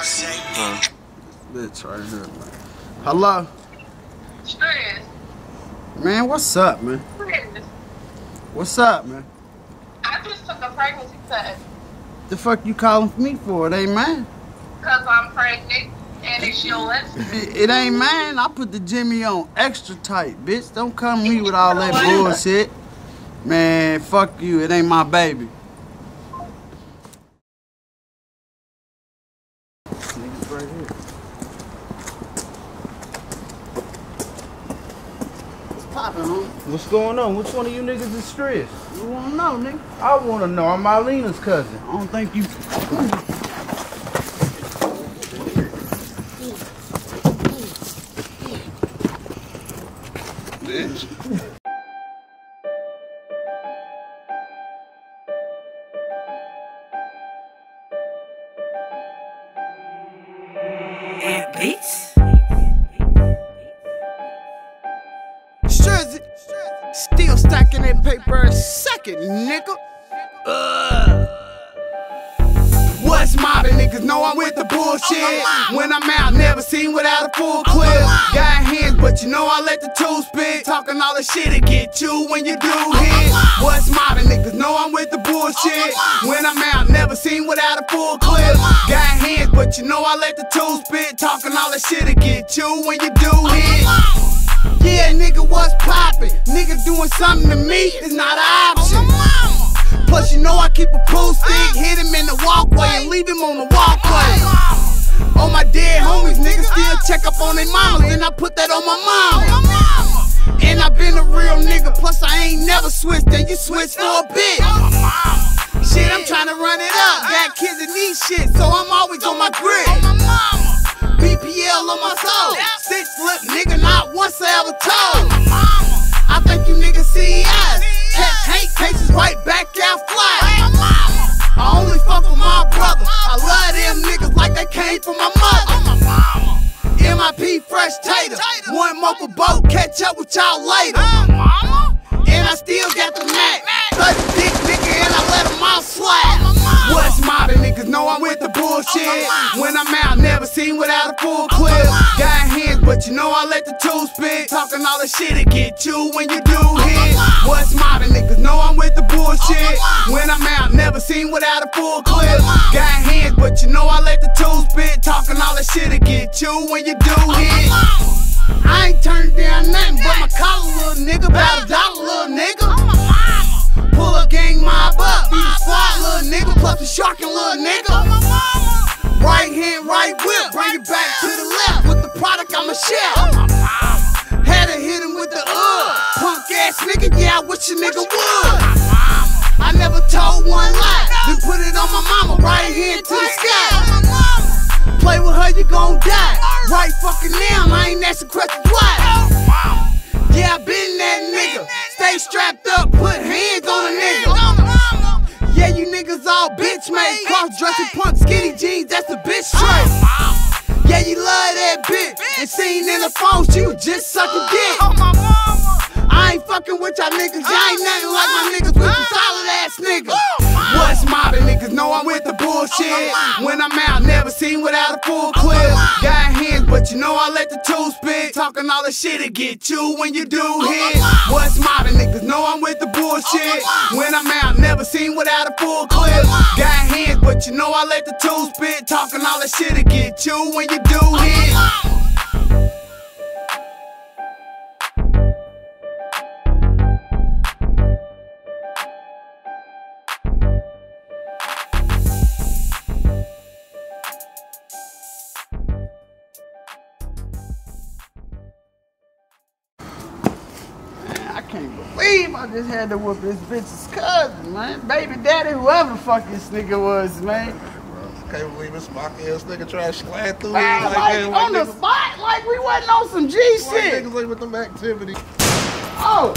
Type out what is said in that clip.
Bitch right here, man. Hello? Stress. Man, what's up, man? Stress. What's up, man? I just took a pregnancy test The fuck you calling me for? It ain't mine. because I'm pregnant and it's yours. It, it ain't mine. I put the Jimmy on extra tight, bitch. Don't come me with all that bullshit. Man, fuck you. It ain't my baby. What's homie? What's going on? Which one of you niggas is stressed? You wanna know, nigga? I wanna know. I'm Marlena's cousin. I don't think you. Bitch. Beats? That paper a second, nigga. Ugh. What's mobbing? Niggas know I'm with the bullshit. When I'm out, never seen without a full clip. Got hands, but you know I let the tools spit. Talking all the shit to get you when you do hit. What's mobbing? Niggas know I'm with the bullshit. When I'm out, never seen without a full clip. Got hands, but you know I let the tools spit. Talking all the shit to get you when you do hit. Yeah, nigga, what's poppin'? Nigga doing something to me is not an option. Plus, you know I keep a pool stick, hit him in the walkway and leave him on the walkway. On my dead homies, niggas still check up on their mamas, and I put that on my mama. And I been a real nigga, plus I ain't never switched, and you switched for a bit. Shit, I'm tryna run it up. Got kids that need shit, so I'm always on my grid. BPL on my soul. Six flip nigga, not once I ever told. I think you niggas see eyes. Catch hate cases right back out fly. I only fuck with my brother. I love them niggas like they came from my mother. MIP fresh tater. One mocha boat, catch up with y'all later. And I still got the Mac. Bullshit. When I'm out, never seen without a full clip. Got hands, but you know I let the tools spit. Talking all the shit to get you when you do hit. What's mobbing? Niggas know I'm with the bullshit. When I'm out, never seen without a full clip. Got hands, but you know I let the tools spit. Talking all the shit to get you when you do hit. I ain't turned down nothing but my collar, little nigga. About a dollar, little nigga. Pull up, gang mob up. Be the squad, little nigga. Plus the shark and little nigga. Right hand, right whip. Bring it back to the left. With the product, I'm a chef. Had to hit him with the uh. Punk ass nigga, yeah, I wish a nigga would. I never told one lie. Then put it on my mama, right hand to the sky. Play with her, you gon' die. Right fucking now, I ain't asking questions why. Yeah, I been that nigga. Stay strapped up, put hands on a nigga. Yeah, you niggas all bitch made. Cross dressing punk that's the bitch trait. Yeah, you love that bitch. And seen in the phone, she was just sucking dick. I ain't fucking with y'all niggas. Y'all ain't nothing like my niggas with you solid ass niggas. What's mobbing? Niggas know I'm with the bullshit. When I'm out, never seen without a full clip. But you know I let the tools spit. Talking all the shit to get you when you do hit. What's mobbing? Niggas know I'm with the bullshit. When I'm out, never seen without a full clip. Got hands, but you know I let the tools spit. Talking all the shit to get you when you do hit. Can't believe I just had to whoop this bitch's cousin, man. Baby daddy, whoever the fuck this nigga was, man. I Can't believe this monkey ass nigga trying to slide through Man, like, that, on the niggas, spot, like we wasn't on some G like shit. niggas like with them activities. Oh,